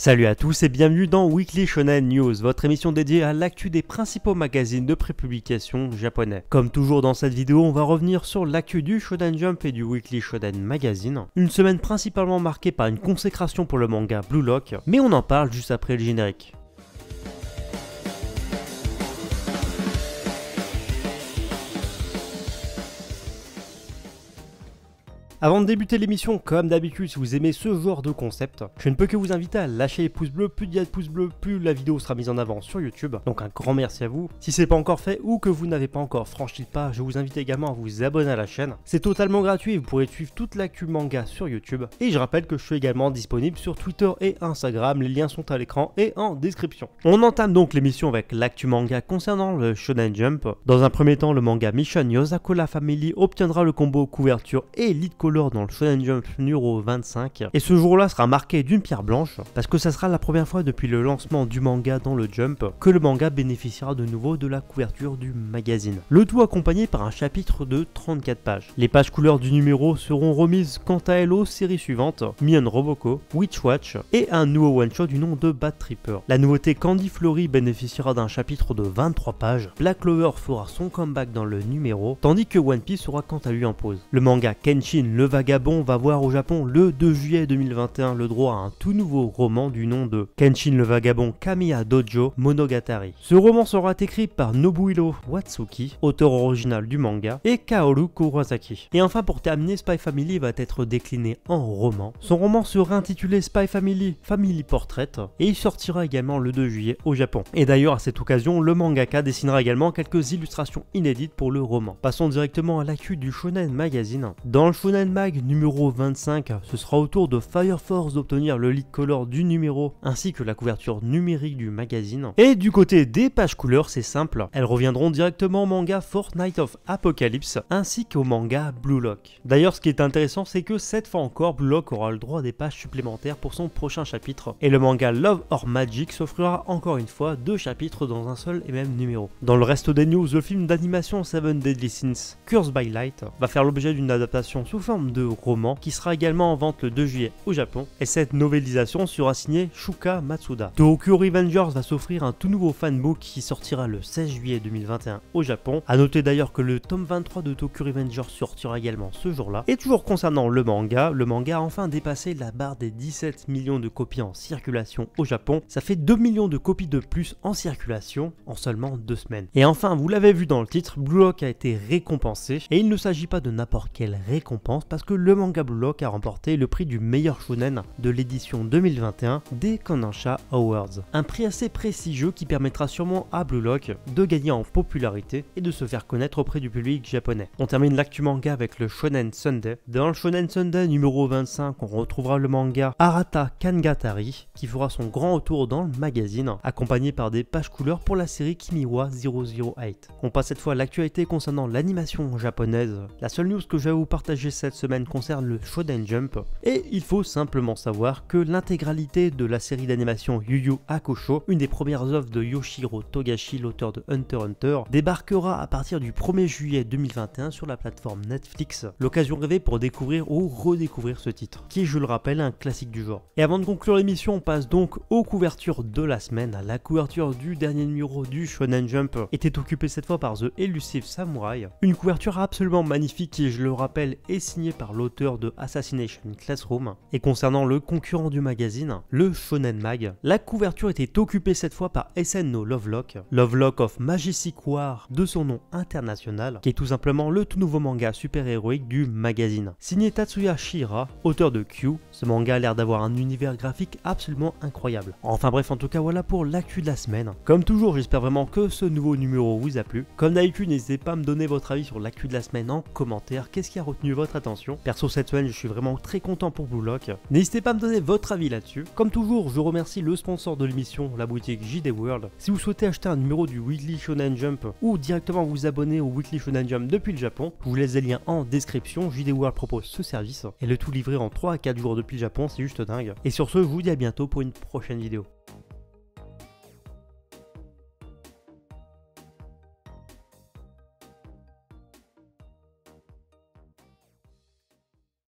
Salut à tous et bienvenue dans Weekly Shonen News, votre émission dédiée à l'actu des principaux magazines de prépublication japonais. Comme toujours dans cette vidéo, on va revenir sur l'actu du Shonen Jump et du Weekly Shonen Magazine. Une semaine principalement marquée par une consécration pour le manga Blue Lock, mais on en parle juste après le générique. Avant de débuter l'émission, comme d'habitude, si vous aimez ce genre de concept, je ne peux que vous inviter à lâcher les pouces bleus. Plus il y a de pouces bleus, plus la vidéo sera mise en avant sur YouTube. Donc un grand merci à vous. Si ce n'est pas encore fait ou que vous n'avez pas encore franchi le pas, je vous invite également à vous abonner à la chaîne. C'est totalement gratuit vous pourrez suivre toute l'actu manga sur YouTube. Et je rappelle que je suis également disponible sur Twitter et Instagram. Les liens sont à l'écran et en description. On entame donc l'émission avec l'actu manga concernant le Shonen Jump. Dans un premier temps, le manga Mission Yosako la Family obtiendra le combo couverture et lead dans le Shonen Jump numéro 25. Et ce jour-là sera marqué d'une pierre blanche, parce que ça sera la première fois depuis le lancement du manga dans le Jump que le manga bénéficiera de nouveau de la couverture du magazine. Le tout accompagné par un chapitre de 34 pages. Les pages couleurs du numéro seront remises quant à elles aux séries suivantes, Mion Roboko, Witch Watch et un nouveau one-shot du nom de Bat Tripper. La nouveauté Candy Fleury bénéficiera d'un chapitre de 23 pages, Black Clover fera son comeback dans le numéro, tandis que One Piece sera quant à lui en pause. Le manga Kenshin le Vagabond va voir au Japon le 2 juillet 2021 le droit à un tout nouveau roman du nom de Kenshin le Vagabond Kamiya Dojo Monogatari. Ce roman sera écrit par Nobuhiro Watsuki, auteur original du manga, et Kaoru Kurosaki. Et enfin pour terminer, Spy Family va être décliné en roman. Son roman sera intitulé Spy Family Family Portrait et il sortira également le 2 juillet au Japon. Et d'ailleurs à cette occasion, le mangaka dessinera également quelques illustrations inédites pour le roman. Passons directement à l'actu du Shonen Magazine. Dans le Shonen Mag numéro 25, ce sera au tour de Fire Force d'obtenir le lead color du numéro ainsi que la couverture numérique du magazine. Et du côté des pages couleurs, c'est simple, elles reviendront directement au manga Fortnite of Apocalypse ainsi qu'au manga Blue Lock. D'ailleurs, ce qui est intéressant, c'est que cette fois encore, Blue Lock aura le droit des pages supplémentaires pour son prochain chapitre et le manga Love or Magic s'offrira encore une fois deux chapitres dans un seul et même numéro. Dans le reste des news, le film d'animation Seven Deadly Sins, Curse by Light, va faire l'objet d'une adaptation sous forme de roman qui sera également en vente le 2 juillet au Japon et cette novélisation sera signée Shuka Matsuda. Tokyo Revengers va s'offrir un tout nouveau fanbook qui sortira le 16 juillet 2021 au Japon. A noter d'ailleurs que le tome 23 de Tokyo Revengers sortira également ce jour-là. Et toujours concernant le manga, le manga a enfin dépassé la barre des 17 millions de copies en circulation au Japon. Ça fait 2 millions de copies de plus en circulation en seulement 2 semaines. Et enfin, vous l'avez vu dans le titre, Blue Lock a été récompensé et il ne s'agit pas de n'importe quelle récompense parce que le manga Blue Lock a remporté le prix du meilleur shonen de l'édition 2021 des Kodansha Awards. Un prix assez prestigieux qui permettra sûrement à Blue Lock de gagner en popularité et de se faire connaître auprès du public japonais. On termine l'actu manga avec le Shonen Sunday. Dans le Shonen Sunday numéro 25, on retrouvera le manga Arata Kangatari qui fera son grand retour dans le magazine, accompagné par des pages couleurs pour la série Kimiwa 008. On passe cette fois à l'actualité concernant l'animation japonaise. La seule news que je vais vous partager cette semaine concerne le Shonen Jump, et il faut simplement savoir que l'intégralité de la série d'animation Yu Yu Hakusho, une des premières œuvres de Yoshiro Togashi, l'auteur de Hunter x Hunter, débarquera à partir du 1er juillet 2021 sur la plateforme Netflix. L'occasion rêvée pour découvrir ou redécouvrir ce titre, qui je le rappelle un classique du genre. Et avant de conclure l'émission, on passe donc aux couvertures de la semaine. La couverture du dernier numéro du Shonen Jump était occupée cette fois par The Elusive Samurai, une couverture absolument magnifique qui, je le rappelle, est signée par l'auteur de Assassination Classroom. Et concernant le concurrent du magazine, le Shonen Mag, la couverture était occupée cette fois par SN no Lovelock, Lovelock of Majestic War de son nom international, qui est tout simplement le tout nouveau manga super-héroïque du magazine. Signé Tatsuya Shira, auteur de Q, ce manga a l'air d'avoir un univers graphique absolument incroyable. Enfin bref, en tout cas voilà pour l'actu de la semaine. Comme toujours, j'espère vraiment que ce nouveau numéro vous a plu. Comme d'habitude, n'hésitez pas à me donner votre avis sur l'actu de la semaine en commentaire. Qu'est-ce qui a retenu votre attention Perso, cette semaine, je suis vraiment très content pour Blue Lock. N'hésitez pas à me donner votre avis là-dessus. Comme toujours, je remercie le sponsor de l'émission, la boutique JD World. Si vous souhaitez acheter un numéro du Weekly Shonen Jump ou directement vous abonner au Weekly Shonen Jump depuis le Japon, je vous laisse les liens en description. JD World propose ce service et le tout livré en 3 à 4 jours depuis le Japon, c'est juste dingue. Et sur ce, je vous dis à bientôt pour une prochaine vidéo.